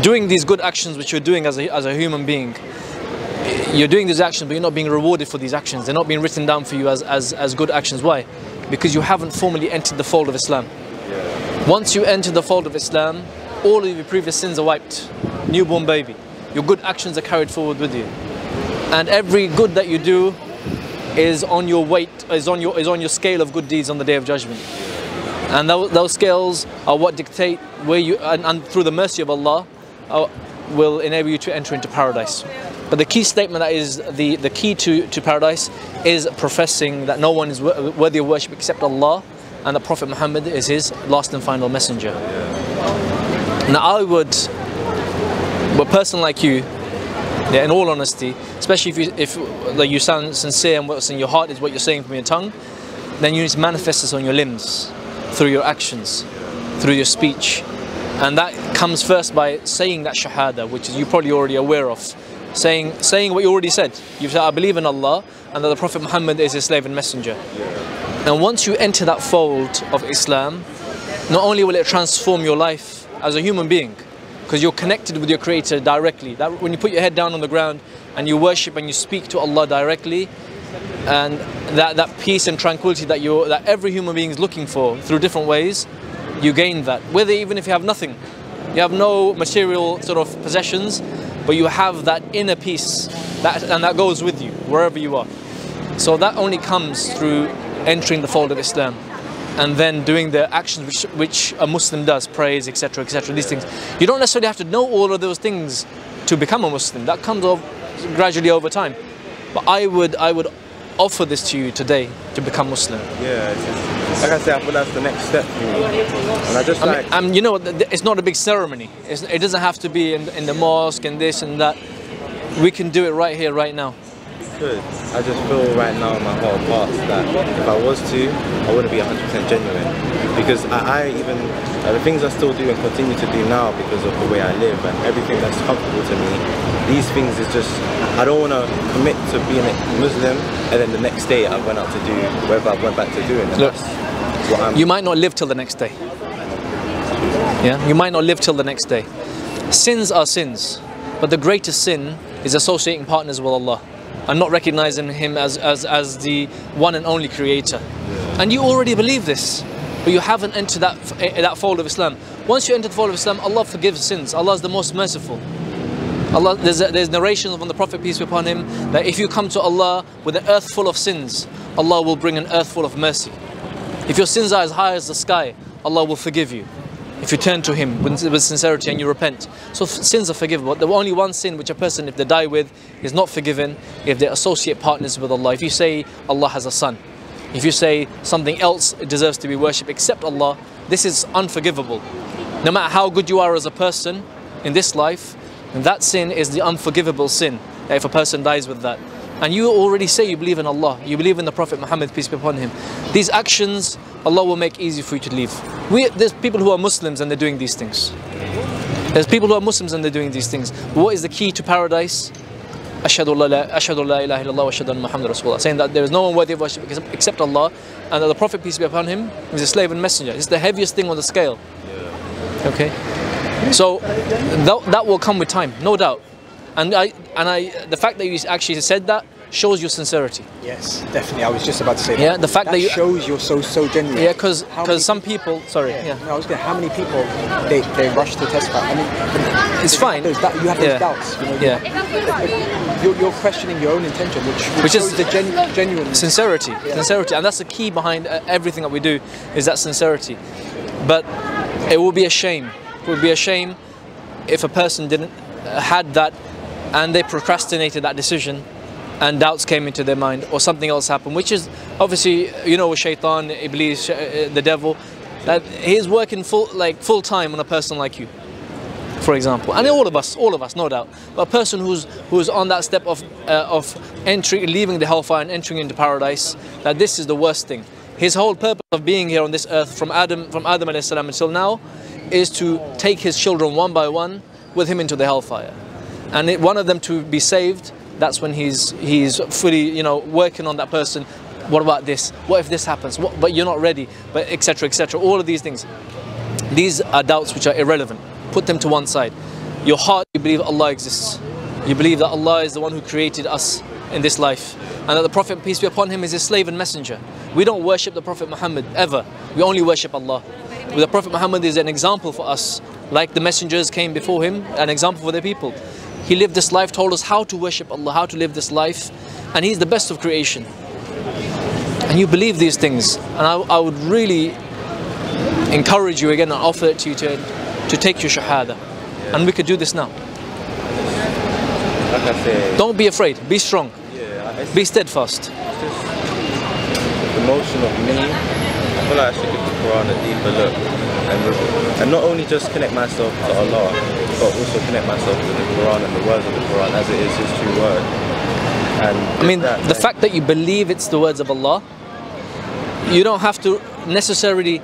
doing these good actions which you're doing as a, as a human being, you're doing these actions, but you're not being rewarded for these actions. They're not being written down for you as, as, as good actions. Why? Because you haven't formally entered the fold of Islam. Once you enter the fold of Islam, all of your previous sins are wiped. Newborn baby. Your good actions are carried forward with you. And every good that you do is on your weight, is on your, is on your scale of good deeds on the day of judgment. And those, those scales are what dictate where you, and, and through the mercy of Allah, Oh, will enable you to enter into paradise. But the key statement that is the, the key to, to paradise is professing that no one is worthy of worship except Allah and the Prophet Muhammad is his last and final messenger. Now I would, a person like you, yeah, in all honesty, especially if you, if like, you sound sincere and what's in your heart is what you're saying from your tongue, then you need to manifest this on your limbs, through your actions, through your speech. And that comes first by saying that shahada, which you're probably already aware of. Saying, saying what you already said. You've said, I believe in Allah and that the Prophet Muhammad is his slave and messenger. And once you enter that fold of Islam, not only will it transform your life as a human being, because you're connected with your Creator directly. That when you put your head down on the ground and you worship and you speak to Allah directly, and that, that peace and tranquility that you that every human being is looking for through different ways, you gain that. Whether even if you have nothing, you have no material sort of possessions, but you have that inner peace, that and that goes with you wherever you are. So that only comes through entering the fold of Islam and then doing the actions which, which a Muslim does, praise, etc., etc. These things. You don't necessarily have to know all of those things to become a Muslim. That comes over, gradually over time. But I would, I would offer this to you today to become Muslim. Yeah, like I said, I feel that's the next step for me. And I just I like. mean, um, you know, it's not a big ceremony. It's, it doesn't have to be in, in the mosque and this and that. We can do it right here, right now I just feel right now in my whole that if I was to, I wouldn't be 100% genuine. Because I, I even, uh, the things I still do and continue to do now because of the way I live and everything that's comfortable to me, these things is just, I don't want to commit to being a Muslim and then the next day I went out to do whatever I went back to doing. And Look, that's what I'm you might not live till the next day. Yeah, you might not live till the next day. Sins are sins, but the greatest sin is associating partners with Allah and not recognizing him as, as, as the one and only creator. And you already believe this, but you haven't entered that, that fold of Islam. Once you enter the fold of Islam, Allah forgives sins. Allah is the most merciful. Allah, there's, there's narration from the Prophet, peace be upon him, that if you come to Allah with an earth full of sins, Allah will bring an earth full of mercy. If your sins are as high as the sky, Allah will forgive you if you turn to Him with, sincerity and you repent. So sins are forgiven. But the only one sin which a person, if they die with, is not forgiven if they associate partners with Allah. If you say Allah has a son, if you say something else deserves to be worshipped except Allah, this is unforgivable. No matter how good you are as a person in this life, that sin is the unforgivable sin. If a person dies with that. And you already say you believe in Allah, you believe in the Prophet Muhammad, peace be upon him. These actions, Allah will make easy for you to leave. We, there's people who are Muslims and they're doing these things. There's people who are Muslims and they're doing these things. What is the key to paradise? Ashhadu la ilaha illallah wa ashhadu Muhammad Rasulullah. Saying that there is no one worthy of worship except Allah and that the Prophet, peace be upon him, is a slave and messenger. It's the heaviest thing on the scale. Okay? So that, that will come with time, no doubt. And I and I the fact that you actually said that shows your sincerity. Yes, definitely. I was just about to say. that. Yeah, the fact that, that you shows you're so so genuine. Yeah, because because some people. Sorry. Yeah. Yeah. No, I was going. How many people they, they rush to testify? I mean, It's fine. Those, that, you have those Yeah. doubts. You know, Yeah. You're, you're questioning your own intention, which, which, Which is the genu- genuine. Sincerity, sincerity, and that's the key behind uh, everything that we do is that sincerity. But it would be a shame. It would be a shame if a person didn't uh, had that, and they procrastinated that decision, and doubts came into their mind, or something else happened, which is obviously you know with Shaitan, Iblis, uh, the devil, that he's working full like full time on a person like you. for example, and all of us, all of us, no doubt. But a person who's who's on that step of uh, of entry, leaving the hellfire and entering into paradise, that this is the worst thing. His whole purpose of being here on this earth, from Adam from Adam alayhi salam until now, is to take his children one by one with him into the hellfire, and it, one of them to be saved. That's when he's he's fully, you know, working on that person. What about this? What if this happens? What, but you're not ready. But etc. etc. All of these things. These are doubts which are irrelevant. Put them to one side. Your heart, you believe Allah exists. You believe that Allah is the one who created us in this life. And that the Prophet, peace be upon him, is his slave and messenger. We don't worship the Prophet Muhammad ever. We only worship Allah. The Prophet Muhammad is an example for us, like the messengers came before him, an example for their people. He lived this life, told us how to worship Allah, how to live this life, and He's the best of creation. And you believe these things, and I, I would really encourage you again and offer it to you to, to take your shahada. And we could do this now. Like say, Don't be afraid, be strong, yeah, be steadfast. the motion of me. I feel like I should give the Quran a deeper look and, and not only just connect myself to Allah, but also connect myself to the Quran and the words of the Quran as it is His true word. And I mean, that, the fact that you believe it's the words of Allah, you don't have to necessarily.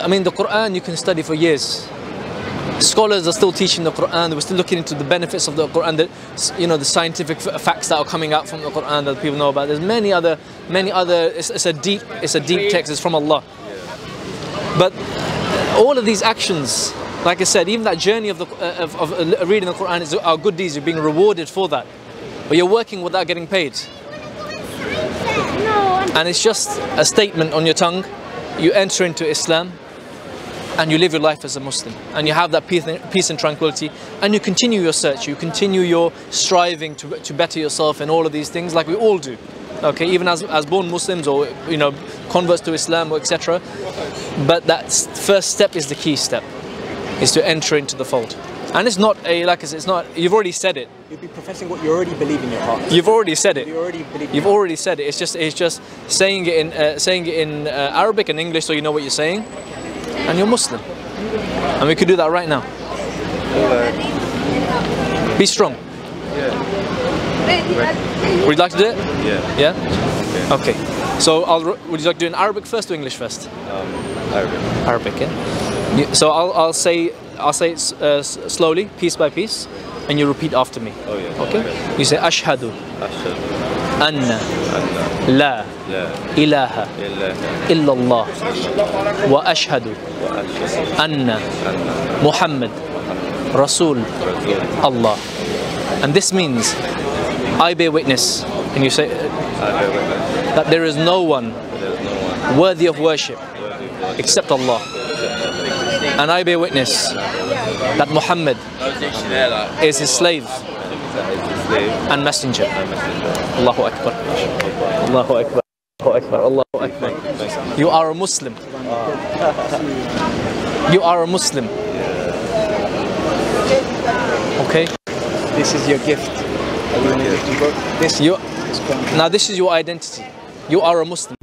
I mean, the Quran you can study for years. Scholars are still teaching the Quran. We're still looking into the benefits of the Quran. The, you know, the scientific f- facts that are coming out from the Quran that people know about. There's many other, many other. It's, it's a deep, it's a deep text. It's from Allah. But all of these actions, like I said, even that journey of, the, uh, of, of uh, reading the Quran is are good deeds. You're being rewarded for that, but you're working without getting paid. And it's just a statement on your tongue. You enter into Islam, and you live your life as a Muslim, and you have that peace and, tranquility, and you continue your search. You continue your striving to, to better yourself and all of these things, like we all do. Okay, even as, as born Muslims or you know converts to Islam or etc. But that first step is the key step, is to enter into the fold. And it's not a like I said, it's not. You've already said it. You'll be professing what you already believe in your heart. You've already said it. You already believe. You've already said it. It's just it's just saying it in uh, saying it in uh, Arabic and English, so you know what you're saying, and you're Muslim. And we could do that right now. Be strong. Yeah. Would you like to do it? yeah, Yeah. Okay. So I'll. Would you like to do it in Arabic first or English first? um, Arabic. Arabic. Yeah. You- So I'll I'll say I'll say it s- uh, s- slowly, piece by piece, and you repeat after me. Oh yeah. Okay. You say Ashhadu أشهد أن أن لا لا إله إله إلا الله وأشهد وأشهد أن أن Muhammad Rasul رسول Allah. And this means I bear witness, and you say uh, I bear witness that there is no one that there is no one worthy of worship worthy of worship except Allah. and I bear witness that Muhammad is his slave that is the slave and messenger. Allahu Akbar. Allahu Akbar. Allahu Akbar. Allahu Akbar. You are a Muslim. You are a Muslim. Okay? This is your gift. Are you gonna give to God? This You now this is your identity. You are a Muslim.